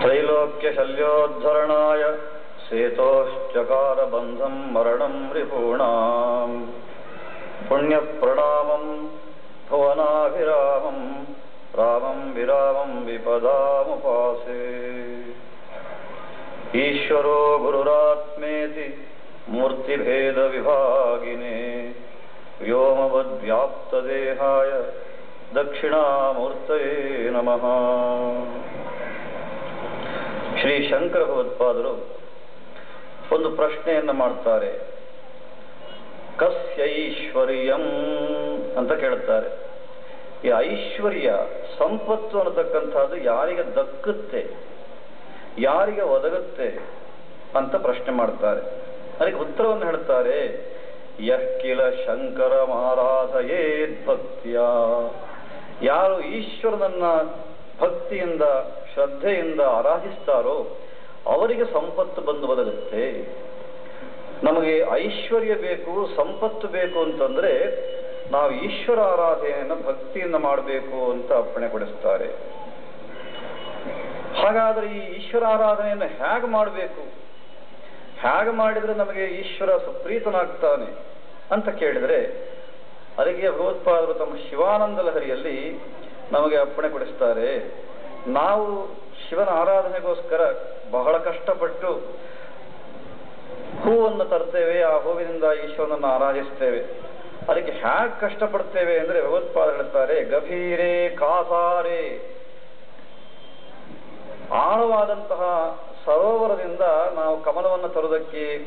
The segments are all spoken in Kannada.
त्रैलोक्यशल्योद्धरणाय श्वेतोश्चकारबन्धं मरणं पुण्य पुण्यप्रणामं, भुवनाभिरामं, रामं विरामं विपदामुपासे। ईश्वरो गुरुरात्मेति मूर्तिभेदविभागिने व्योमवद्व्याप्तदेहाय दक्षिणामूर्तये नमः। ಶ್ರೀ ಶಂಕರ ಭಗವತ್ಪಾದರು ಒಂದು ಪ್ರಶ್ನೆಯನ್ನು ಮಾಡ್ತಾರೆ. ಕಸ್ಯೈಶ್ವರ್ಯಂ ಅಂತ ಕೇಳ್ತಾರೆ. ಈ ಐಶ್ವರ್ಯ ಸಂಪತ್ತು ಅನ್ನತಕ್ಕಂಥದ್ದು ಯಾರಿಗೆ ದಕ್ಕುತ್ತೆ, ಯಾರಿಗೆ ಒದಗುತ್ತೆ ಅಂತ ಪ್ರಶ್ನೆ ಮಾಡ್ತಾರೆ. ಅದಕ್ಕೆ ಉತ್ತರವನ್ನು ಹೇಳ್ತಾರೆ ಯಹ್ಕಿಲ ಶಂಕರ ಮಾರಾಧಯೇದ್ ಭಕ್ತಿಯ. ಯಾರು ಈಶ್ವರನನ್ನ ಭಕ್ತಿಯಿಂದ ಶ್ರದ್ಧೆಯಿಂದ ಆರಾಧಿಸ್ತಾರೋ ಅವರಿಗೆ ಸಂಪತ್ತು ಬಂದು ಬದಲುತ್ತೆ ನಮಗೆ ಐಶ್ವರ್ಯ ಬೇಕು, ಸಂಪತ್ತು ಬೇಕು ಅಂತಂದ್ರೆ ನಾವು ಈಶ್ವರ ಆರಾಧನೆಯನ್ನು ಭಕ್ತಿಯಿಂದ ಮಾಡಬೇಕು ಅಂತ ಅಪ್ಪಣೆ ಕೊಡಿಸ್ತಾರೆ. ಹಾಗಾದ್ರೆ ಈ ಈಶ್ವರ ಆರಾಧನೆಯನ್ನು ಹೇಗೆ ಮಾಡಬೇಕು? ಹೇಗೆ ಮಾಡಿದ್ರೆ ನಮಗೆ ಈಶ್ವರ ಸುಪ್ರೀತನಾಗ್ತಾನೆ ಅಂತ ಕೇಳಿದ್ರೆ ಅದಕ್ಕೆ ಭಗವತ್ಪಾದರು ತಮ್ಮ ಶಿವಾನಂದ ಲಹರಿಯಲ್ಲಿ ನಮಗೆ ಅಪ್ಪಣೆ ಕೊಡಿಸ್ತಾರೆ. ನಾವು ಶಿವನ ಆರಾಧನೆಗೋಸ್ಕರ ಬಹಳ ಕಷ್ಟಪಟ್ಟು ಹೂವನ್ನು ತರ್ತೇವೆ, ಆ ಹೂವಿನಿಂದ ಈಶ್ವರನನ್ನು ಆರಾಧಿಸ್ತೇವೆ. ಅದಕ್ಕೆ ಹ್ಯಾಕ್ ಕಷ್ಟಪಡ್ತೇವೆ ಅಂದ್ರೆ ಭಗವತ್ಪಾದ ಹೇಳ್ತಾರೆ ಗಭೀರೆ ಕಾಸಾರೆ. ಆಳವಾದಂತಹ ಸರೋವರದಿಂದ ನಾವು ಕಮಲವನ್ನು ತರುವುದಕ್ಕೆ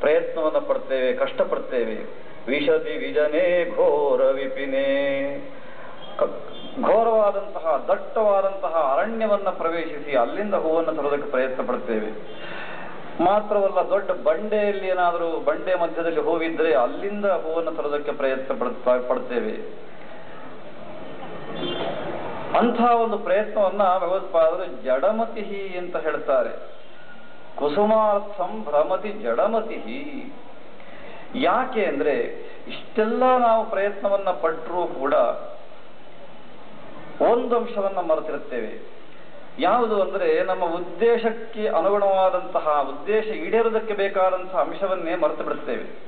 ಪ್ರಯತ್ನವನ್ನು ಪಡ್ತೇವೆ, ಕಷ್ಟಪಡ್ತೇವೆ. ವಿಶತಿ ವಿಜನೆ ಘೋರ ವಿಪಿನೇ. ಘೋರವಾದಂತಹ ದಟ್ಟವಾದಂತಹ ಅರಣ್ಯವನ್ನ ಪ್ರವೇಶಿಸಿ ಅಲ್ಲಿಂದ ಹೂವನ್ನು ತರೋದಕ್ಕೆ ಪ್ರಯತ್ನ ಪಡ್ತೇವೆ ಮಾತ್ರವಲ್ಲ, ದೊಡ್ಡ ಬಂಡೆಯಲ್ಲಿ ಏನಾದರೂ, ಬಂಡೆ ಮಧ್ಯದಲ್ಲಿ ಹೂವಿದ್ರೆ ಅಲ್ಲಿಂದ ಹೂವನ್ನು ತರೋದಕ್ಕೆ ಪ್ರಯತ್ನ ಪಡ್ತಾ ಪಡ್ತೇವೆ ಅಂತಹ ಒಂದು ಪ್ರಯತ್ನವನ್ನ ಭಗವತ್ಪಾದರು ಜಡಮತಿ ಅಂತ ಹೇಳ್ತಾರೆ. ಕುಸುಮಾರ್ಥಂ ಭ್ರಮತಿ ಜಡಮತಿ ಯಾಕೆ ಅಂದ್ರೆ, ಇಷ್ಟೆಲ್ಲ ನಾವು ಪ್ರಯತ್ನವನ್ನ ಪಟ್ಟರೂ ಕೂಡ ಒಂದು ಅಂಶವನ್ನು ಮರೆತಿರುತ್ತೇವೆ. ಯಾವುದು ಅಂದ್ರೆ ನಮ್ಮ ಉದ್ದೇಶಕ್ಕೆ ಅನುಗುಣವಾದಂತಹ, ಉದ್ದೇಶ ಈಡೇರುವುದಕ್ಕೆ ಬೇಕಾದಂತಹ ಅಂಶವನ್ನೇ ಮರೆತು ಬಿಡುತ್ತೇವೆ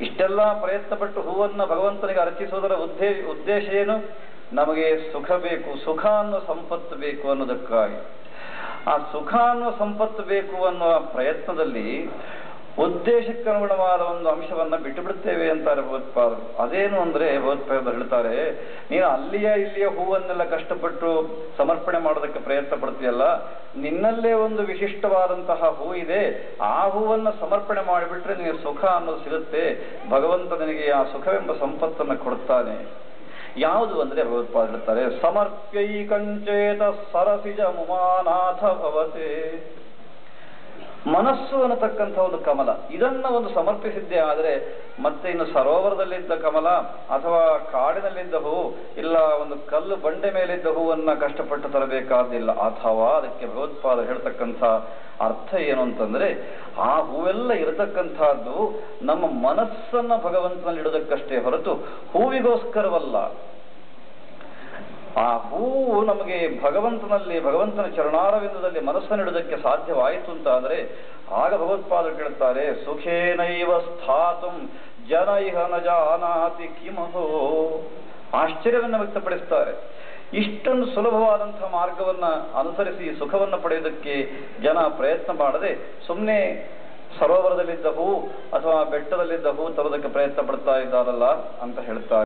ಇಷ್ಟೆಲ್ಲ ಪ್ರಯತ್ನ ಪಟ್ಟು ಹೂವನ್ನು ಭಗವಂತನಿಗೆ ಅರ್ಚಿಸುವುದರ ಉದ್ದೇ, ಉದ್ದೇಶ ಏನು? ನಮಗೆ ಸುಖ ಬೇಕು, ಸುಖ ಅನ್ನೋ ಸಂಪತ್ತು ಬೇಕು ಅನ್ನೋದಕ್ಕಾಗಿ. ಆ ಸುಖ ಅನ್ನೋ ಸಂಪತ್ತು ಬೇಕು ಅನ್ನುವ ಪ್ರಯತ್ನದಲ್ಲಿ ಉದ್ದೇಶಕ್ಕೆ ಅನುಗುಣವಾದ ಒಂದು ಅಂಶವನ್ನ ಬಿಟ್ಟು ಬಿಡುತ್ತೇವೆ ಅಂತಾರೆ ಭಗವತ್ಪಾದರು. ಅದೇನು ಅಂದ್ರೆ ಭಗವತ್ಪಾದರು ಹೇಳ್ತಾರೆ, ನೀನು ಅಲ್ಲಿಯ ಇಲ್ಲಿಯ ಹೂವನ್ನೆಲ್ಲ ಕಷ್ಟಪಟ್ಟು ಸಮರ್ಪಣೆ ಮಾಡೋದಕ್ಕೆ ಪ್ರಯತ್ನ ಪಡ್ತೀಯಲ್ಲ, ನಿನ್ನಲ್ಲೇ ಒಂದು ವಿಶಿಷ್ಟವಾದಂತಹ ಹೂ ಇದೆ, ಆ ಹೂವನ್ನ ಸಮರ್ಪಣೆ ಮಾಡಿಬಿಟ್ರೆ ನಿನಗೆ ಸುಖ ಅನ್ನೋದು ಸಿಗುತ್ತೆ, ಭಗವಂತ ನಿನಗೆ ಆ ಸುಖವೆಂಬ ಸಂಪತ್ತನ್ನು ಕೊಡ್ತಾನೆ. ಯಾವುದು ಅಂದ್ರೆ ಭಗವತ್ಪಾದ ಹೇಳ್ತಾರೆ ಸಮರ್ಪ್ಯೈಕಂಚೇತ ಸರಸಿಜ ಮುಮಾನಾಥ ಭವತೆ. ಮನಸ್ಸು ಅನ್ನತಕ್ಕಂಥ ಒಂದು ಕಮಲ. ಇದನ್ನ ಒಂದು ಸಮರ್ಪಿಸಿದ್ದೆ ಆದರೆ ಮತ್ತೆ ಇನ್ನು ಸರೋವರದಲ್ಲಿದ್ದ ಕಮಲ ಅಥವಾ ಕಾಡಿನಲ್ಲಿದ್ದ ಹೂ ಇಲ್ಲ ಒಂದು ಕಲ್ಲು ಬಂಡೆ ಮೇಲಿದ್ದ ಹೂವನ್ನ ಕಷ್ಟಪಟ್ಟು ತರಬೇಕಾದಿಲ್ಲ. ಅಥವಾ ಅದಕ್ಕೆ ಭಗವತ್ಪಾದ ಹೇಳ್ತಕ್ಕಂಥ ಅರ್ಥ ಏನು ಅಂತಂದ್ರೆ ಆ ಹೂವೆಲ್ಲ ಇರತಕ್ಕಂಥದ್ದು ನಮ್ಮ ಮನಸ್ಸನ್ನ ಭಗವಂತನಲ್ಲಿ ಇಡೋದಕ್ಕಷ್ಟೇ ಹೊರತು ಹೂವಿಗೋಸ್ಕರವಲ್ಲ. ಆ ಹೂವು ನಮಗೆ ಭಗವಂತನಲ್ಲಿ, ಭಗವಂತನ ಚರಣಾರವಿಂದದಲ್ಲಿ ಮನಸ್ಸನ್ನಿಡುವುದಕ್ಕೆ ಸಾಧ್ಯವಾಯಿತು ಅಂತ ಆದರೆ ಆಗ ಭಗವತ್ಪಾದರು ಕೇಳುತ್ತಾರೆ, ಸುಖೇನೈವ ಸ್ಥಾತು, ಜನ ಇಹ ನ ಜಾನಾತಿ ಕಿಮಹೋ. ಆಶ್ಚರ್ಯವನ್ನು ವ್ಯಕ್ತಪಡಿಸ್ತಾರೆ. ಇಷ್ಟೊಂದು ಸುಲಭವಾದಂತಹ ಮಾರ್ಗವನ್ನ ಅನುಸರಿಸಿ ಸುಖವನ್ನು ಪಡೆಯುವುದಕ್ಕೆ ಜನ ಪ್ರಯತ್ನ ಮಾಡದೆ ಸುಮ್ಮನೆ ಸರೋವರದಲ್ಲಿದ್ದ ಹೂ ಅಥವಾ ಬೆಟ್ಟದಲ್ಲಿದ್ದ ಹೂ ತರೋದಕ್ಕೆ ಪ್ರಯತ್ನ ಪಡ್ತಾ ಇದ್ದಾರಲ್ಲ ಅಂತ ಹೇಳ್ತಾರೆ.